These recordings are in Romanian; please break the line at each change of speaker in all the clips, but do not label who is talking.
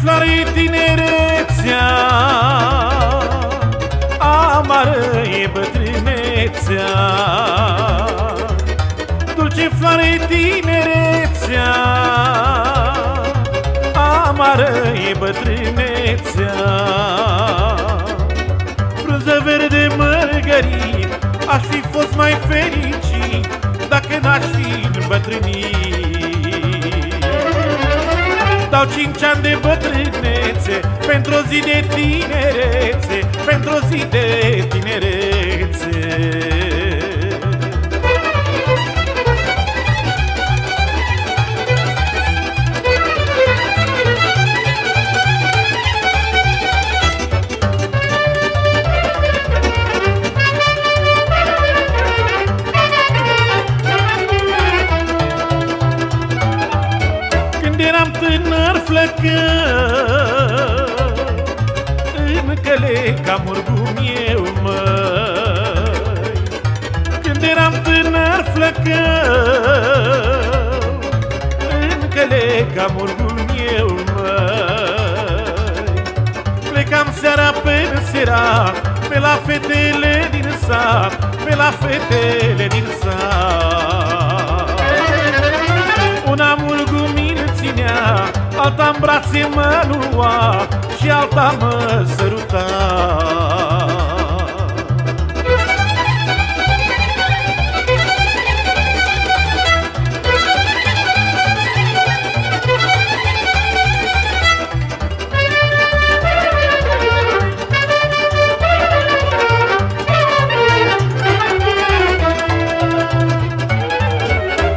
Dulce floare tinerețea. Amară e bătrânețea. Dulce floare tinerețea. Amară e bătrânețea. Frunză verde mărgărit Aș fi fost mai fericit Dacă n-aș fi îmbătrânit Dau cinci ani de bătrânețe Pentru o zi de tinerețe Pentru o zi de tinerețe eram tânăr flăcă În căle ca murbum eu, măi Când eram tânăr flăcă În căle ca murbum eu, măi Plecam seara pe seara Pe la fetele din sat Pe la fetele din sat Alta în brațe mă lua Și alta mă săruta.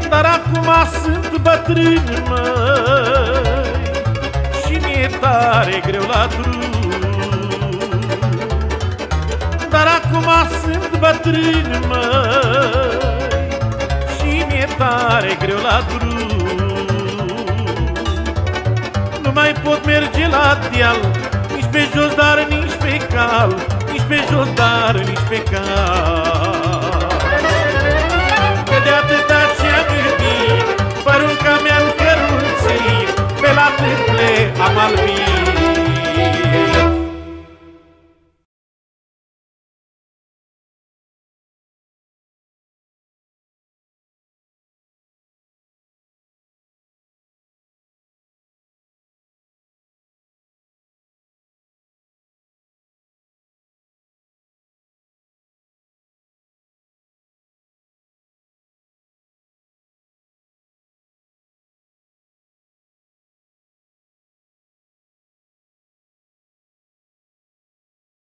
Dar acum sunt bătrân, măi Și mi-e tare greu la drum. Dar acum sunt bătrân, măi Și mi-e tare greu la drum. Nu mai pot merge la deal Nici pe jos, dar nici pe cal Nici pe jos, dar nici pe cal